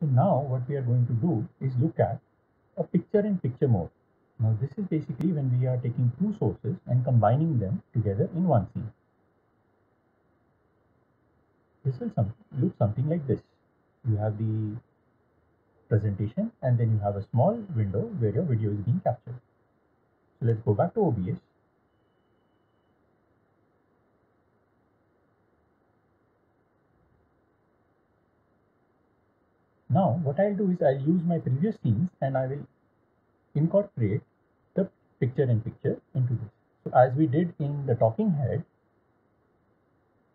So now what we are going to do is look at a picture in picture mode. Now this is basically when we are taking two sources and combining them together in one scene. This will some, look something like this. You have the presentation and then you have a small window where your video is being captured. So let's go back to OBS Now what I'll do is I'll use my previous scenes and I will incorporate the picture in picture into this. So as we did in the talking head,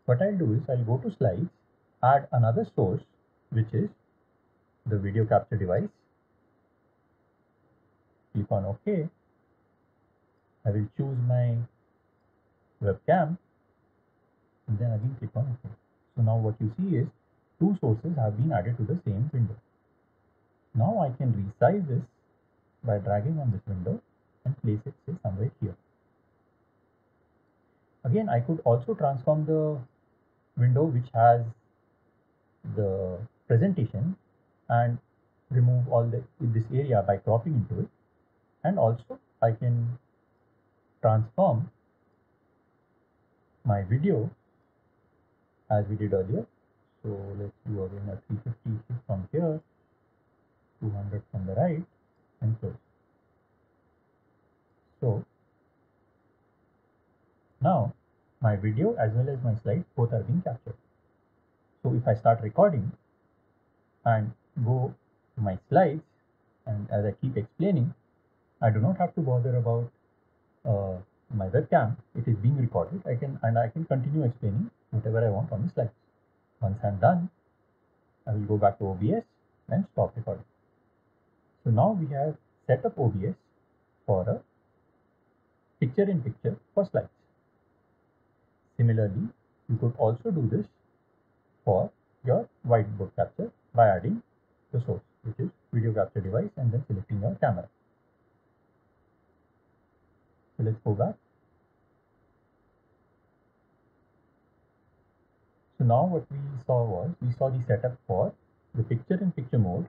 what I'll do is I'll go to slides, add another source which is the video capture device. Click on OK. I will choose my webcam and then again click on OK. So now what you see is two sources have been added to the same window. Now I can resize this by dragging on this window and place it say somewhere here. Again, I could also transform the window which has the presentation and remove all the this area by cropping into it and also I can transform my video as we did earlier so let's do again a 350 from here, 200 from the right and close. So now my video as well as my slides both are being captured. So if I start recording and go to my slides and as I keep explaining, I do not have to bother about uh, my webcam. It is being recorded. I can and I can continue explaining whatever I want on the slides. Once I'm done, I will go back to OBS and stop recording. So now we have set up OBS for a picture in picture for slides. Similarly, you could also do this for your whiteboard capture by adding the source, which is video capture device and then selecting your camera. So let's go back Now what we saw was, we saw the setup for the picture in picture mode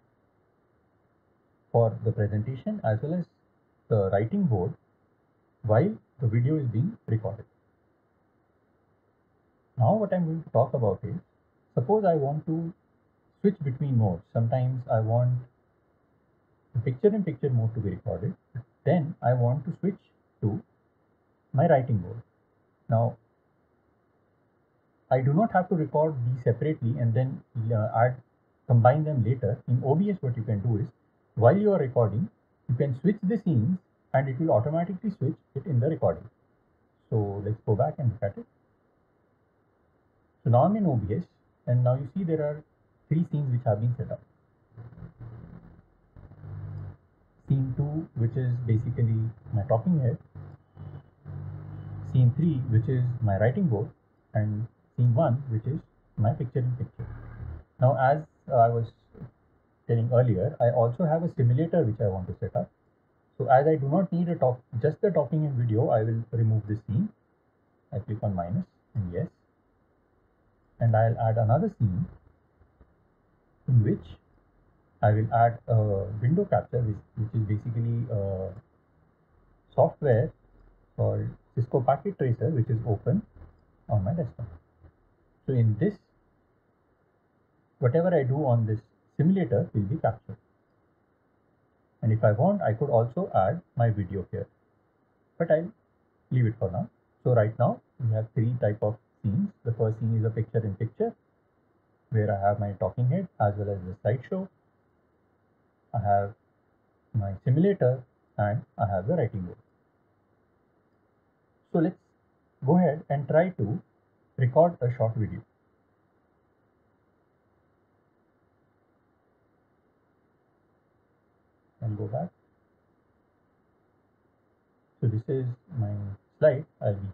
for the presentation as well as the writing board while the video is being recorded. Now what I'm going to talk about is, suppose I want to switch between modes. Sometimes I want the picture in picture mode to be recorded. Then I want to switch to my writing board. Now I do not have to record these separately and then uh, add combine them later. In OBS what you can do is while you are recording you can switch the scenes and it will automatically switch it in the recording. So let's go back and look at it. So now I'm in OBS and now you see there are three scenes which have been set up. Scene 2 which is basically my talking head. Scene 3 which is my writing board and scene 1 which is my picture in picture. Now as I was telling earlier, I also have a simulator which I want to set up. So as I do not need a talk, just the talking in video, I will remove this scene. I click on minus and yes. And I'll add another scene in which I will add a window capture which, which is basically a software called Cisco Packet Tracer which is open on my desktop. So in this, whatever I do on this simulator will be captured. And if I want, I could also add my video here, but I'll leave it for now. So right now we have three type of scenes. The first scene is a picture in picture where I have my talking head as well as the slideshow. I have my simulator and I have the writing board. So let's go ahead and try to record a short video. And go back. So this is my slide. I'll be